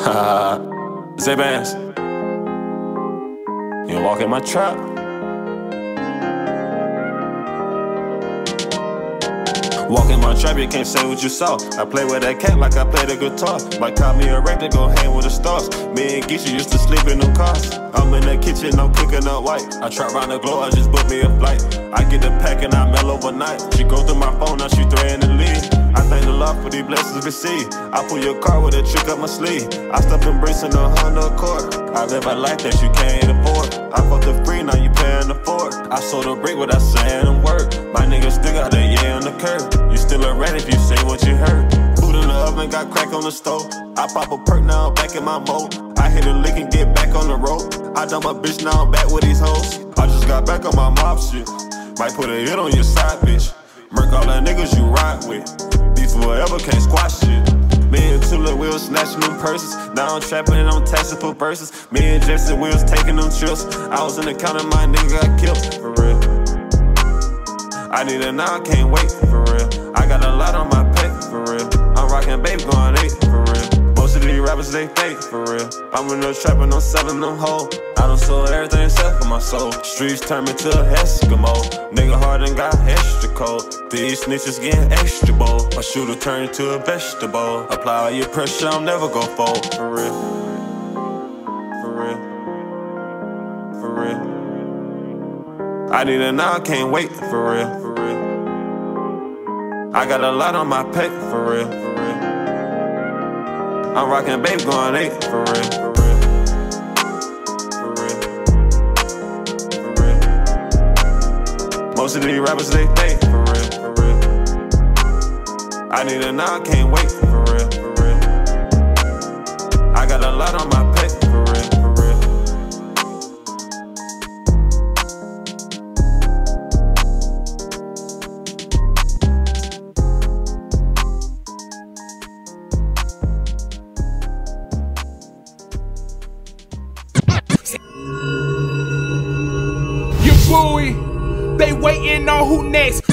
Zay Bandz. You walk in my trap. Walk in my trap, you can't say what you saw. I play with that cat like I play the guitar. Might call me a record, go hang with the stars. Me and Geisha used to sleep in them cars. I'm in the kitchen, I'm cooking up white. I trap round the globe, I just booked me a flight. I get the pack and I mail overnight. She go through my phone, now she threatening to leave. Thank the Lord for these blessings received. I pull your car with a trick up my sleeve. I stop embracing the Honda Accord. I live a life that you can't afford. I fucked the free, now you paying the Ford. I sold a brick without saying a word. My niggas still got a yeah on the curb. You still a rat if you say what you heard. Food in the oven, got crack on the stove. I pop a perk now, back in my mode. I hit a lick and get back on the road. I dump a bitch, now I'm back with these hoes. I just got back on my mob shit. Might put a hit on your side, bitch. Murk all the niggas you ride with. Beef forever, can't squash shit. Me and Tula, was snatching them purses. Now I'm trapping and I'm taxing for verses. Me and we was taking them trips. I was in the counter, my nigga got killed, for real. I need it now, I can't wait, for real. I got a lot on my plate, for real. I'm rocking babe going eight, for real. They fake, for real. I'm in the trap and I'm selling them hoes. I done sold everything except for my soul. Streets turn me to a Eskimo. Nigga hard and got extra cold. These snitches getting extra bold. My shooter turn into a vegetable. Apply all your pressure, I'm never gon' fold. For real. For real. For real. I need it now, I can't wait. For real. For real. I got a lot on my plate. For real. For real. I'm rocking babe going eight. For real. For real. For real. Most of these rappers, they fake. For real. For real. I need it now, can't wait. For real. For real. I got a lot on my They waiting on who next.